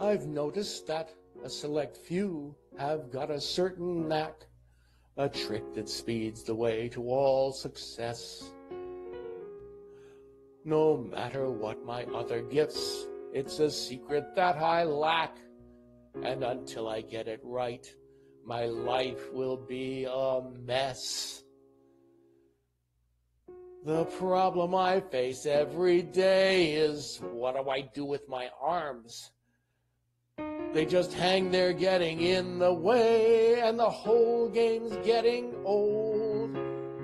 I've noticed that a select few have got a certain knack, a trick that speeds the way to all success. No matter what my other gifts, it's a secret that I lack. And until I get it right, my life will be a mess. The problem I face every day is what do I do with my arms? They just hang there getting in the way, and the whole game's getting old.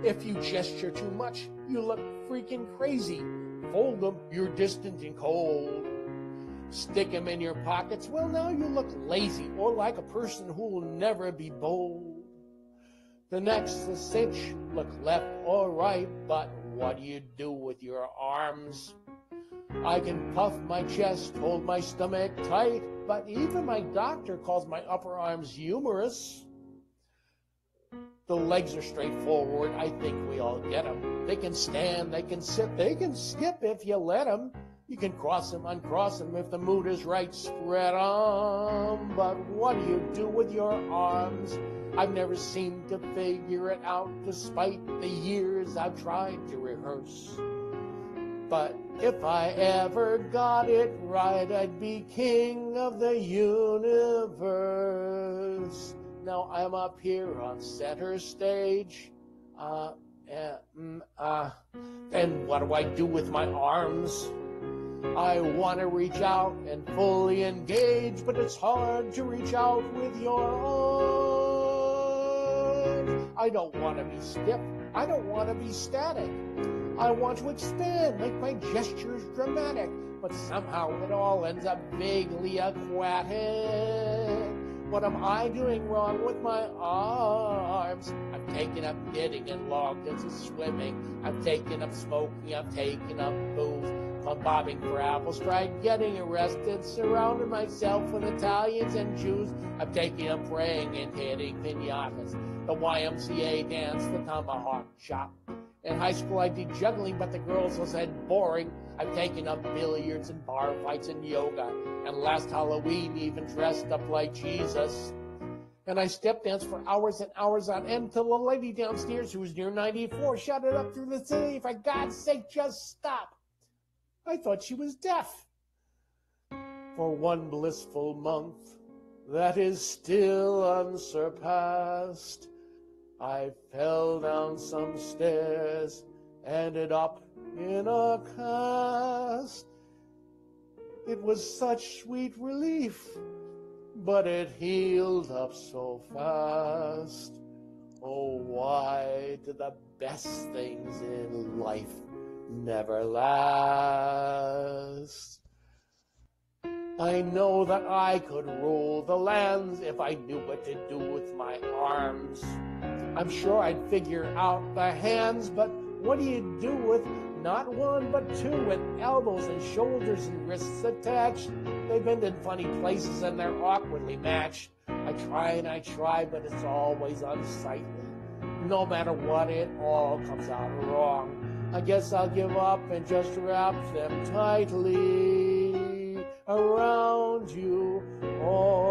If you gesture too much, you look freaking crazy. Fold them, you're distant and cold. Stick them in your pockets, well, now you look lazy or like a person who'll never be bold. The next the cinch, look left or right, but what do you do with your arms? I can puff my chest, hold my stomach tight, but even my doctor calls my upper arms humorous. The legs are straightforward. I think we all get them. They can stand, they can sit, they can skip if you let them. You can cross them, uncross them if the mood is right. Spread them. But what do you do with your arms? I've never seemed to figure it out despite the years I've tried to rehearse. But if I ever got it right, I'd be king of the universe. Now I'm up here on center stage. Uh, uh, uh, and what do I do with my arms? I want to reach out and fully engage, but it's hard to reach out with your arms. I don't want to be stiff. I don't want to be static. I want to expand, make my gestures dramatic, but somehow it all ends up vaguely aquatic. What am I doing wrong with my arms? I've taken up knitting and logged into swimming. I've taken up smoking. I've taken up booze. I'm bobbing for apples, tried getting arrested, surrounded myself with Italians and Jews. I've taken up praying and hitting pinatas. The YMCA dance, the tomahawk chop. In high school, I did juggling, but the girls said boring. I've taken up billiards and bar fights and yoga, and last Halloween even dressed up like Jesus. And I step danced for hours and hours on end till a lady downstairs, who was near 94, shouted up through the city, for God's sake, just stop. I thought she was deaf. For one blissful month that is still unsurpassed, I fell down some stairs, ended up in a cast. It was such sweet relief, but it healed up so fast. Oh, why do the best things in life never last? I know that I could rule the lands if I knew what to do with my arms. I'm sure I'd figure out the hands, but what do you do with not one but two with elbows and shoulders and wrists attached? They bend in funny places and they're awkwardly matched. I try and I try, but it's always unsightly. No matter what, it all comes out wrong. I guess I'll give up and just wrap them tightly around you all long.